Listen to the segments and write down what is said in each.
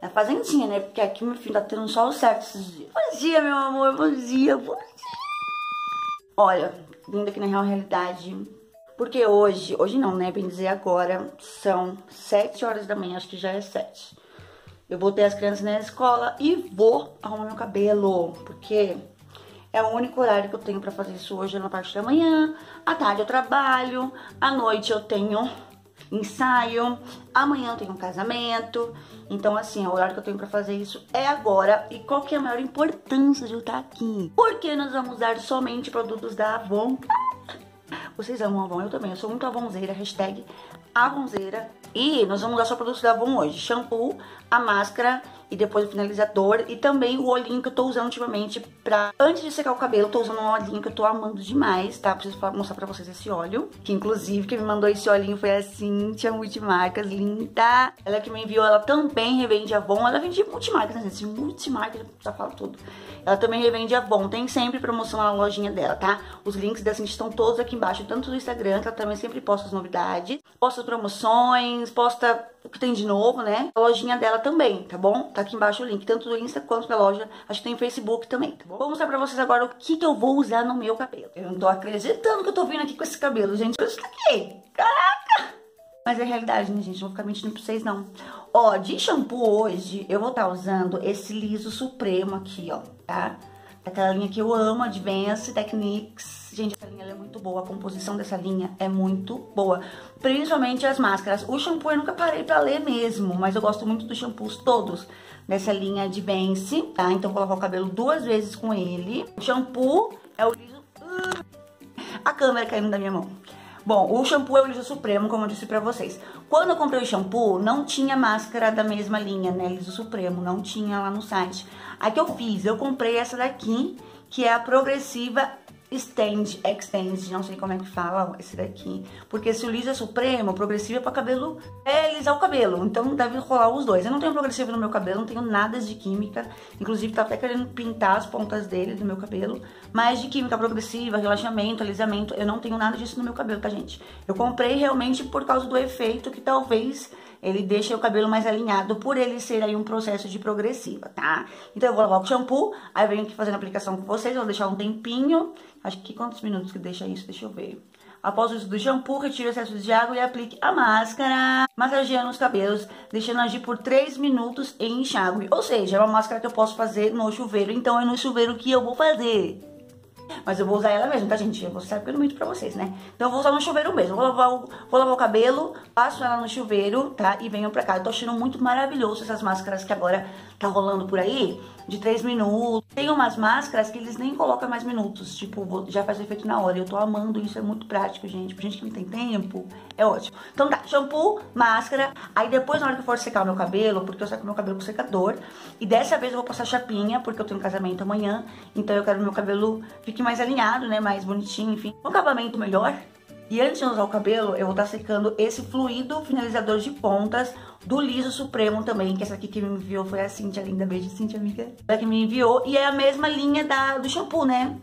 na fazendinha, né? Porque aqui, meu filho, tá tendo sol certo esses dias. Bom dia, meu amor, bom dia, bom dia. Olha, vindo aqui na real realidade, porque hoje, hoje não, né? Bem dizer agora, são sete horas da manhã, acho que já é sete. Eu botei as crianças na escola e vou arrumar meu cabelo, porque é o único horário que eu tenho pra fazer isso hoje na parte da manhã. À tarde eu trabalho, à noite eu tenho ensaio, amanhã eu tenho um casamento. Então, assim, o horário que eu tenho pra fazer isso é agora. E qual que é a maior importância de eu estar aqui? Porque nós vamos dar somente produtos da Avon. Vocês amam Avon? Eu também. Eu sou muito avonzeira. Hashtag Avonzeira. E nós vamos usar só produtos da Avon hoje. Shampoo, a máscara e depois o finalizador. E também o olhinho que eu tô usando ultimamente pra... Antes de secar o cabelo, eu tô usando um olhinho que eu tô amando demais, tá? Preciso mostrar pra vocês esse óleo. Que inclusive quem me mandou esse olhinho foi a Cintia Multimarcas, linda. Ela que me enviou, ela também revende Avon. Ela vende multimarcas, né, gente? Multimarcas, já falo tudo. Ela também revende Avon. Tem sempre promoção na lojinha dela, tá? Os links da Cintia estão todos aqui embaixo, tanto do Instagram, que ela também sempre posta as novidades. Posta as promoções, posta o que tem de novo, né? A lojinha dela também, tá bom? Tá aqui embaixo o link, tanto do Insta quanto da loja. Acho que tem Facebook também, tá bom? Vou mostrar pra vocês agora o que, que eu vou usar no meu cabelo. Eu não tô acreditando que eu tô vindo aqui com esse cabelo, gente. Isso aqui. Caraca! Mas é realidade, né, gente? Não vou ficar mentindo pra vocês, não. Ó, de shampoo hoje, eu vou estar tá usando esse liso supremo aqui, ó, tá? Aquela linha que eu amo, Advance Techniques. Gente, essa linha é muito boa, a composição dessa linha é muito boa. Principalmente as máscaras. O shampoo eu nunca parei pra ler mesmo, mas eu gosto muito dos shampoos todos dessa linha Advance, tá? Então vou lavar o cabelo duas vezes com ele. O shampoo é o liso... A câmera caindo da minha mão. Bom, o shampoo é o Liso Supremo, como eu disse pra vocês. Quando eu comprei o shampoo, não tinha máscara da mesma linha, né? Liso Supremo, não tinha lá no site. Aí que eu fiz? Eu comprei essa daqui, que é a progressiva Stand, Extend, não sei como é que fala esse daqui. Porque se o liso é supremo, o progressivo é pra cabelo, é lisar o cabelo. Então deve rolar os dois. Eu não tenho progressivo no meu cabelo, não tenho nada de química. Inclusive tá até querendo pintar as pontas dele, do meu cabelo. Mas de química progressiva, relaxamento, alisamento, eu não tenho nada disso no meu cabelo, tá gente? Eu comprei realmente por causa do efeito que talvez ele deixa o cabelo mais alinhado por ele ser aí um processo de progressiva, tá? Então eu vou lavar o shampoo, aí venho aqui fazendo a aplicação com vocês, vou deixar um tempinho, acho que quantos minutos que deixa isso? Deixa eu ver. Após o uso do shampoo, retire o excesso de água e aplique a máscara, massageando os cabelos, deixando agir por 3 minutos e enxague. Ou seja, é uma máscara que eu posso fazer no chuveiro, então é no chuveiro que eu vou fazer. Mas eu vou usar ela mesmo, tá, gente? Eu vou estar pelo muito pra vocês, né? Então eu vou usar no chuveiro mesmo. Vou lavar, o, vou lavar o cabelo, passo ela no chuveiro, tá? E venho pra cá. Eu tô achando muito maravilhoso essas máscaras que agora tá rolando por aí, de 3 minutos. Tem umas máscaras que eles nem colocam mais minutos, tipo, já faz efeito na hora. Eu tô amando isso, é muito prático, gente. Pra gente que não tem tempo, é ótimo. Então tá, shampoo, máscara. Aí depois, na hora que eu for secar o meu cabelo, porque eu seco meu cabelo com secador. E dessa vez eu vou passar chapinha, porque eu tenho um casamento amanhã. Então eu quero que meu cabelo fique mais alinhado, né? Mais bonitinho, enfim. Um acabamento melhor. E antes de usar o cabelo, eu vou estar secando esse fluido finalizador de pontas do Liso Supremo também, que essa aqui que me enviou foi a Cintia, linda. Beijo, Cintia, amiga. Ela que me enviou. E é a mesma linha da, do shampoo, né?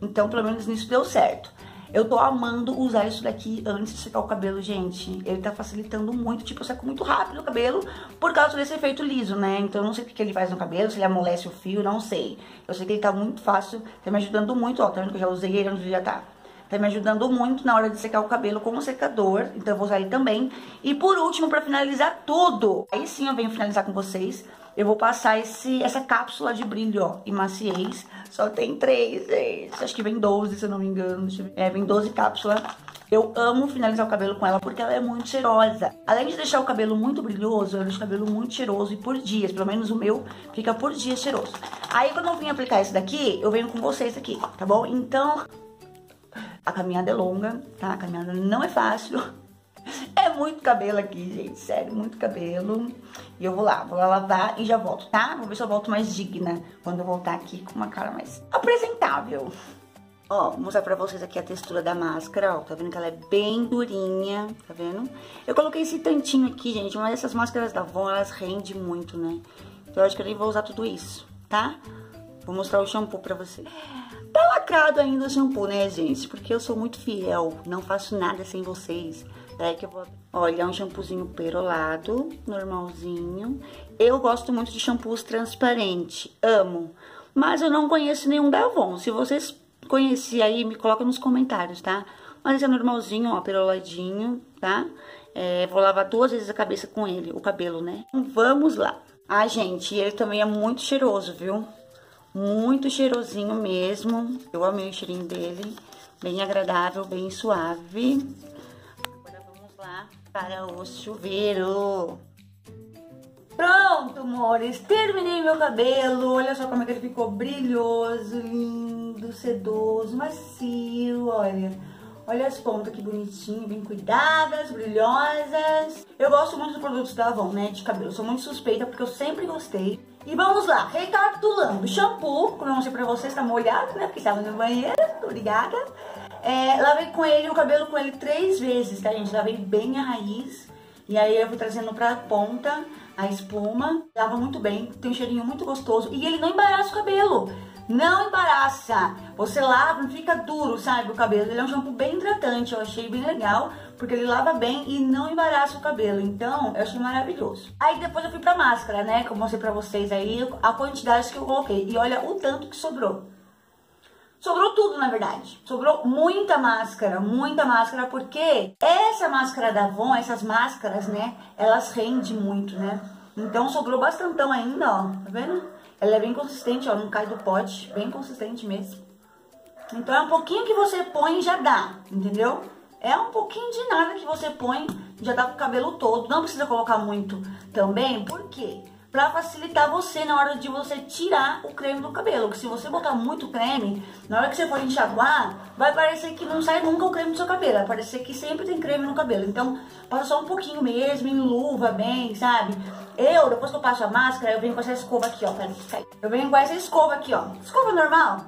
Então, pelo menos nisso deu certo. Eu tô amando usar isso daqui antes de secar o cabelo, gente. Ele tá facilitando muito, tipo, eu seco muito rápido o cabelo por causa desse efeito liso, né? Então eu não sei o que, ele faz no cabelo, se ele amolece o fio, não sei. Eu sei que ele tá muito fácil, tá me ajudando muito, ó, tá vendo que eu já usei ele onde já tá. Tá me ajudando muito na hora de secar o cabelo com o secador, então eu vou usar ele também. E por último, pra finalizar tudo, aí sim eu venho finalizar com vocês, eu vou passar esse, essa cápsula de brilho, ó, e maciez. Só tem três, gente. Acho que vem 12, se eu não me engano. É, vem 12 cápsulas. Eu amo finalizar o cabelo com ela porque ela é muito cheirosa. Além de deixar o cabelo muito brilhoso, eu deixo o cabelo muito cheiroso e por dias. Pelo menos o meu fica por dias cheiroso. Aí quando eu vim aplicar esse daqui, eu venho com vocês aqui, tá bom? Então, a caminhada é longa, tá? A caminhada não é fácil. É muito cabelo aqui, gente, sério, muito cabelo. E eu vou lá, vou lá lavar e já volto, tá? Vou ver se eu volto mais digna quando eu voltar aqui com uma cara mais apresentável. Ó, vou mostrar pra vocês aqui a textura da máscara, ó. Tá vendo que ela é bem durinha, tá vendo? Eu coloquei esse tantinho aqui, gente, mas essas máscaras da Avon, elas rendem muito, né? Então eu acho que eu nem vou usar tudo isso, tá? Vou mostrar o shampoo pra vocês. Tá lacrado ainda o shampoo, né, gente? Porque eu sou muito fiel, não faço nada sem vocês. É que eu vou... Olha, é um shampoozinho perolado, normalzinho. Eu gosto muito de shampoos transparente, amo. Mas eu não conheço nenhum Avon. Se vocês conhecerem aí, me coloca nos comentários, tá? Mas esse é normalzinho, ó, peroladinho, tá? É, vou lavar duas vezes a cabeça com ele, o cabelo, né? Então, vamos lá. Ah, gente, ele também é muito cheiroso, viu? Muito cheirosinho mesmo. Eu amei o cheirinho dele. Bem agradável, bem suave. Para o chuveiro. Pronto, amores. Terminei meu cabelo. Olha só como é que ele ficou brilhoso, lindo, sedoso, macio, olha. Olha as pontas que bonitinho, bem cuidadas, brilhosas. Eu gosto muito dos produtos da Avon, né, de cabelo. sou muito suspeita porque eu sempre gostei. E vamos lá, recapitulando. Shampoo, como eu mostrei pra vocês, tá molhado, né, porque estava no banheiro. Obrigada. É, lavei com ele, o cabelo com ele três vezes, tá, gente? Lavei bem a raiz. E aí eu vou trazendo pra ponta a espuma. Lava muito bem, tem um cheirinho muito gostoso. E ele não embaraça o cabelo. Não embaraça. Você lava, não fica duro, sabe, o cabelo. Ele é um shampoo bem hidratante, eu achei bem legal, porque ele lava bem e não embaraça o cabelo. Então, eu achei maravilhoso. Aí depois eu fui pra máscara, né, que eu mostrei pra vocês aí a quantidade que eu coloquei. E olha o tanto que sobrou. Sobrou tudo, na verdade. Sobrou muita máscara, muita máscara, porque essa máscara da Avon, essas máscaras, né, elas rendem muito, né? Então sobrou bastantão ainda, ó, tá vendo? Ela é bem consistente, ó, não cai do pote, bem consistente mesmo. Então é um pouquinho que você põe já dá, entendeu? É um pouquinho de nada que você põe, já dá pro cabelo todo. Não precisa colocar muito também, por quê? Pra facilitar você na hora de você tirar o creme do cabelo. Porque se você botar muito creme, na hora que você for enxaguar, vai parecer que não sai nunca o creme do seu cabelo. Vai parecer que sempre tem creme no cabelo. Então, passa só um pouquinho mesmo, em luva bem, sabe? Eu, depois que eu passo a máscara, eu venho com essa escova aqui, ó. Pera, eu venho com essa escova aqui, ó. Escova normal.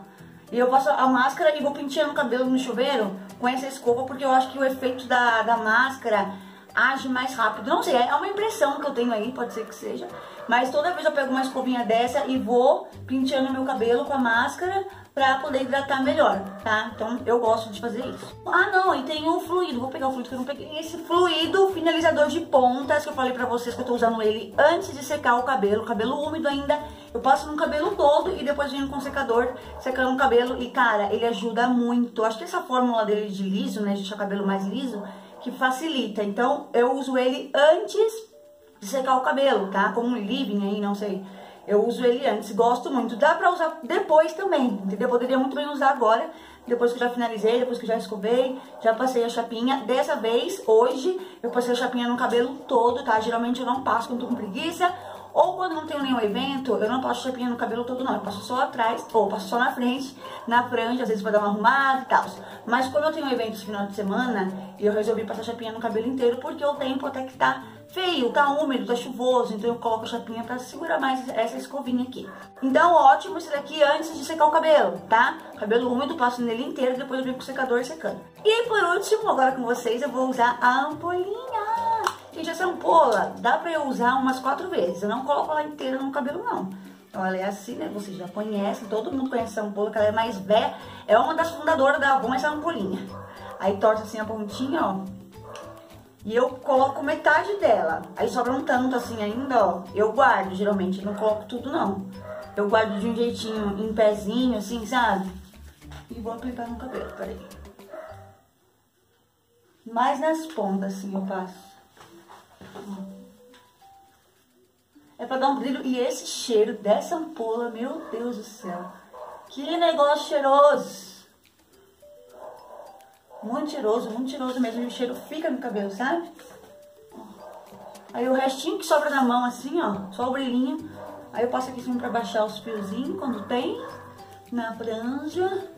E eu passo a máscara e vou penteando o cabelo no chuveiro com essa escova, porque eu acho que o efeito da, da máscara age mais rápido. Não sei, é uma impressão que eu tenho aí, pode ser que seja. Mas toda vez eu pego uma escovinha dessa e vou penteando meu cabelo com a máscara pra poder hidratar melhor, tá? Então eu gosto de fazer isso. Ah, não, e tem o fluido. Vou pegar o fluido que eu não peguei. Esse fluido finalizador de pontas que eu falei pra vocês que eu tô usando ele antes de secar o cabelo. Cabelo úmido ainda. Eu passo no cabelo todo e depois venho com o secador secando o cabelo. E, cara, ele ajuda muito. Acho que essa fórmula dele de liso, né? De deixar o cabelo mais liso, que facilita. Então, eu uso ele antes de secar o cabelo, tá? Como um living aí, não sei. Eu uso ele antes, gosto muito. Dá pra usar depois também, entendeu? Poderia muito bem usar agora, depois que já finalizei, depois que já escovei, já passei a chapinha. Dessa vez, hoje, eu passei a chapinha no cabelo todo, tá? Geralmente eu não passo quando tô com preguiça ou quando não tenho nenhum evento, eu não passo chapinha no cabelo todo não, eu passo só atrás, ou passo só na frente, na franja, às vezes pra dar uma arrumada e tal. Mas quando eu tenho um evento esse final de semana, eu resolvi passar chapinha no cabelo inteiro, porque o tempo até que tá feio, tá úmido, tá chuvoso, então eu coloco a chapinha pra segurar mais essa escovinha aqui. Então, ótimo esse daqui antes de secar o cabelo, tá? Cabelo úmido, passo nele inteiro, depois eu venho com o secador secando. E por último, agora com vocês, eu vou usar a ampolinha. Gente, essa ampola dá pra eu usar umas quatro vezes. Eu não coloco ela inteira no cabelo, não. Então, ela é assim, né? Vocês já conhecem, todo mundo conhece essa ampola, que ela é mais velha. É uma das fundadoras da Avon, essa ampolinha. Aí torce assim a pontinha, ó. E eu coloco metade dela. Aí sobra um tanto assim ainda, ó. Eu guardo, geralmente. não coloco tudo, não. Eu guardo de um jeitinho, em pezinho, assim, sabe? E vou aplicar no cabelo, peraí. Mais nas pontas, assim, eu passo. É pra dar um brilho. E esse cheiro dessa ampola, meu Deus do céu. Que negócio cheiroso. Muito cheiroso, muito cheiroso mesmo. E o cheiro fica no cabelo, sabe? Aí o restinho que sobra na mão, assim, ó. Só o brilhinho. Aí eu passo aqui assim pra baixar os fiozinhos, quando tem. Na franja.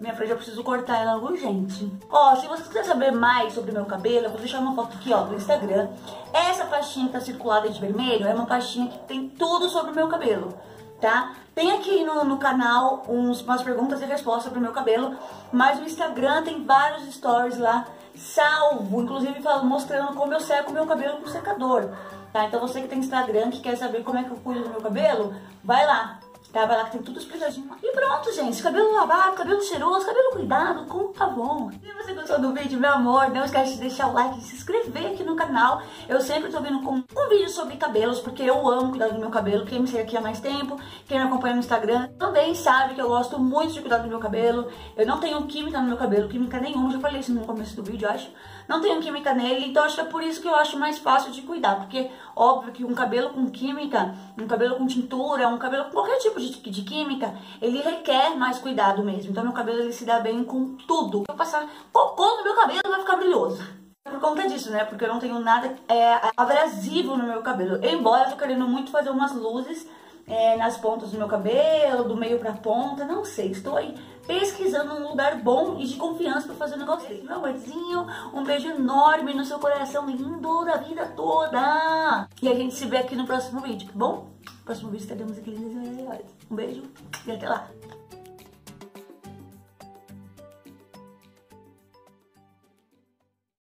Minha franja eu preciso cortar ela urgente. Ó, se você quiser saber mais sobre meu cabelo, eu vou deixar uma foto aqui, ó, do Instagram. Essa pastinha que tá circulada de vermelho é uma pastinha que tem tudo sobre o meu cabelo, tá? Tem aqui no, no canal uns, umas perguntas e respostas sobre o meu cabelo, mas o Instagram tem vários stories lá salvo, inclusive falo, mostrando como eu seco o meu cabelo com secador, tá? Então você que tem Instagram, que quer saber como é que eu cuido do meu cabelo, vai lá, Vai lá que tem tudo explicadinho. E pronto, gente. Cabelo lavado, cabelo cheiroso, cabelo cuidado, tá bom. Se você gostou do vídeo, meu amor, não esquece de deixar o like e se inscrever aqui no canal. Eu sempre tô vindo com um vídeo sobre cabelos, porque eu amo cuidar do meu cabelo. Quem me segue aqui há mais tempo, quem me acompanha no Instagram, também sabe que eu gosto muito de cuidar do meu cabelo. Eu não tenho química no meu cabelo, química nenhuma. Já falei isso no começo do vídeo, acho. Não tenho química nele, então acho que é por isso que eu acho mais fácil de cuidar. Porque, óbvio que um cabelo com química, um cabelo com tintura, um cabelo com qualquer tipo de, de química, ele requer mais cuidado mesmo. Então meu cabelo ele se dá bem com tudo. Eu passar cocô no meu cabelo, vai ficar brilhoso. Por conta disso, né? Porque eu não tenho nada é, abrasivo no meu cabelo. Embora eu tô querendo muito fazer umas luzes é, nas pontas do meu cabelo, do meio pra ponta, não sei. Estou aí pesquisando um lugar bom e de confiança para fazer o negócio desse. Meu amorzinho, um beijo enorme no seu coração lindo da vida toda. E a gente se vê aqui no próximo vídeo, tá bom? No próximo vídeo teremos aqueles Um beijo e até lá.